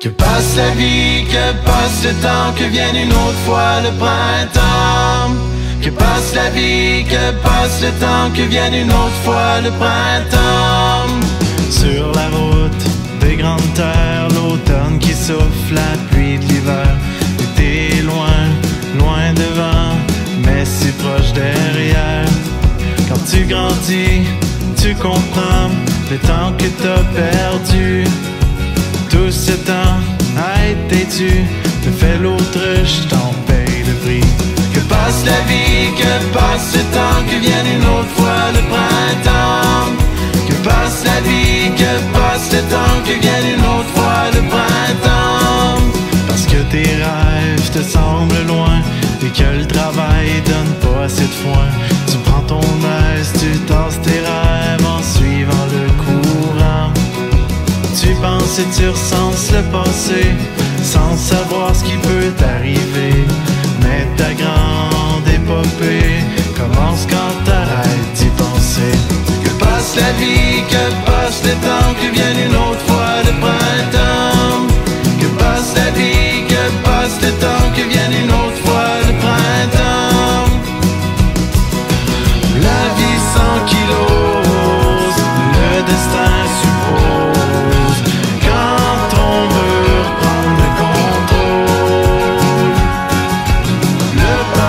Que passe la vie, que passe le temps, que vienne une autre fois le printemps. Que passe la vie, que passe le temps, que vienne une autre fois le printemps. Sur la route des grandes terres, l'automne qui souffle, la pluie de l'hiver. T'es loin, loin devant, mais si proche derrière. Quand tu grandis, tu comprends le temps que t'as perdu. Tu te fais l'autruche, t'en paye le prix. Que passe la vie, que passe le temps, que vienne une autre fois le printemps. Que passe la vie, que passe le temps, que vienne une autre fois le printemps. Parce que tes rêves te semblent loin et que le travail donne pas assez de foin. Tu prends ton aise, tu tasses tes rêves en suivant le courant. Tu penses et tu recenses le passé sans savoir ce qui peut t'arriver.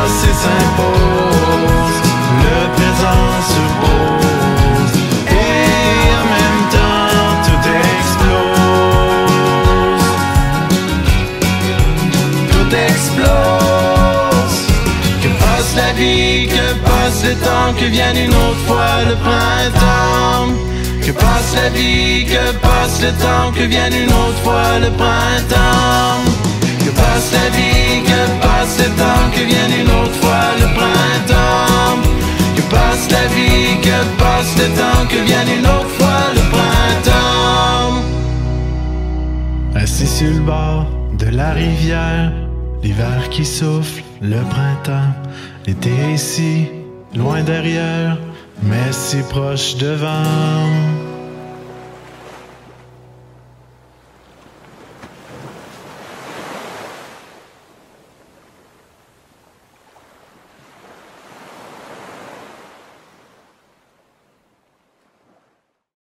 Passé s'impose, le présent se pose et en même temps tout explose. tout explose. Que passe la vie, que passe le temps, que vienne une autre fois le printemps. Que passe la vie, que passe le temps, que vienne une autre fois le printemps. Que passe la vie, sur le bord de la rivière, l'hiver qui souffle, le printemps, l'été ici, loin derrière, mais si proche devant.